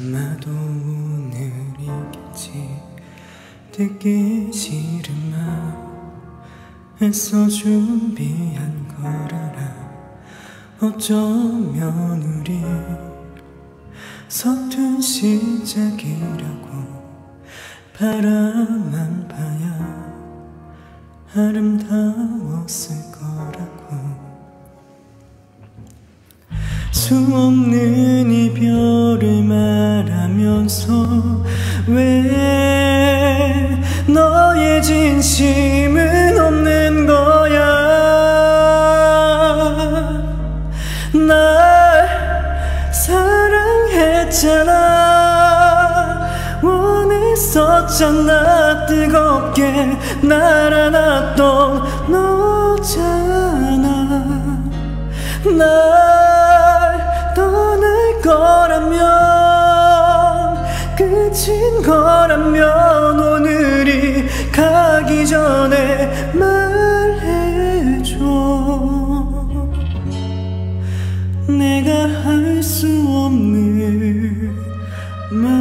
아마도 오늘이겠지. 듣기 싫은 말 애써 준비한 걸 알아 어쩌면 우리 서툰 시작이라고 바라만 봐야 아름다웠을 수 없는 이별을 말하면서 왜 너의 진심은 없는 거야? 날 사랑했잖아. 원했었잖아. 뜨겁게 날 안았던 너잖아. 날 끝인 거라면 오늘이 가기 전에 말해줘. 내가 할 수 없는 말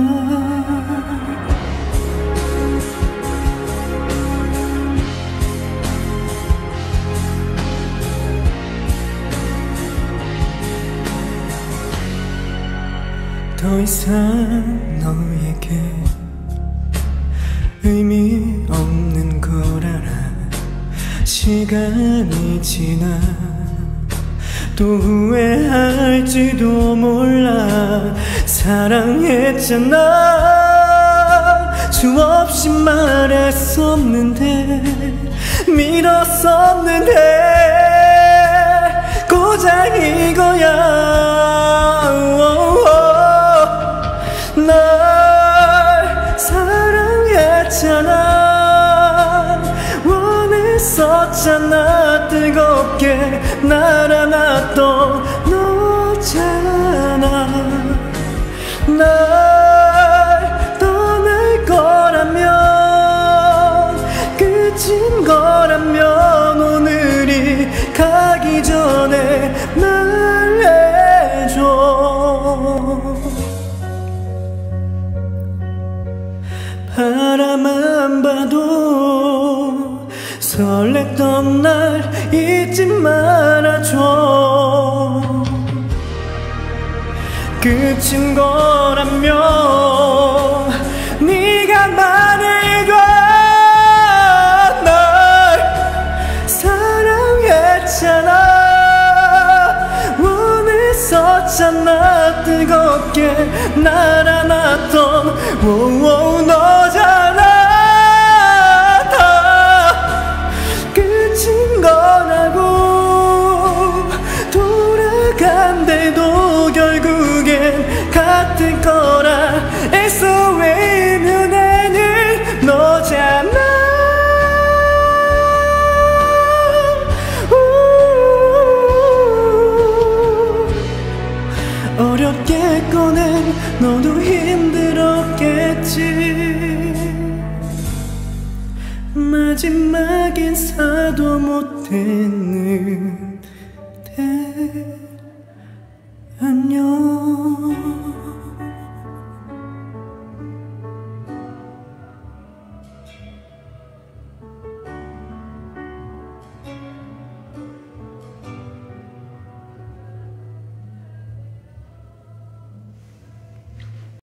더 이상 너에게 의미 없는 걸 알아. 시간이 지나 또 후회할지도 몰라. 사랑했잖아. 수없이 말했었는데 믿었었는데 고작 이거야 원했었잖아 뜨겁게 날 안았던 너잖아. 날 떠날 거라면 끝인 거라면 오늘이 가기 전에 말해줘. 바라만 봐도 설렜던 날 잊지 말아줘. 끝인 거라면 네가 말해줘 날 사랑했잖아. 원했었잖아. 뜨겁게 날 안았던 너도 힘들었겠지. 마지막 인사도 못했는데. 안녕.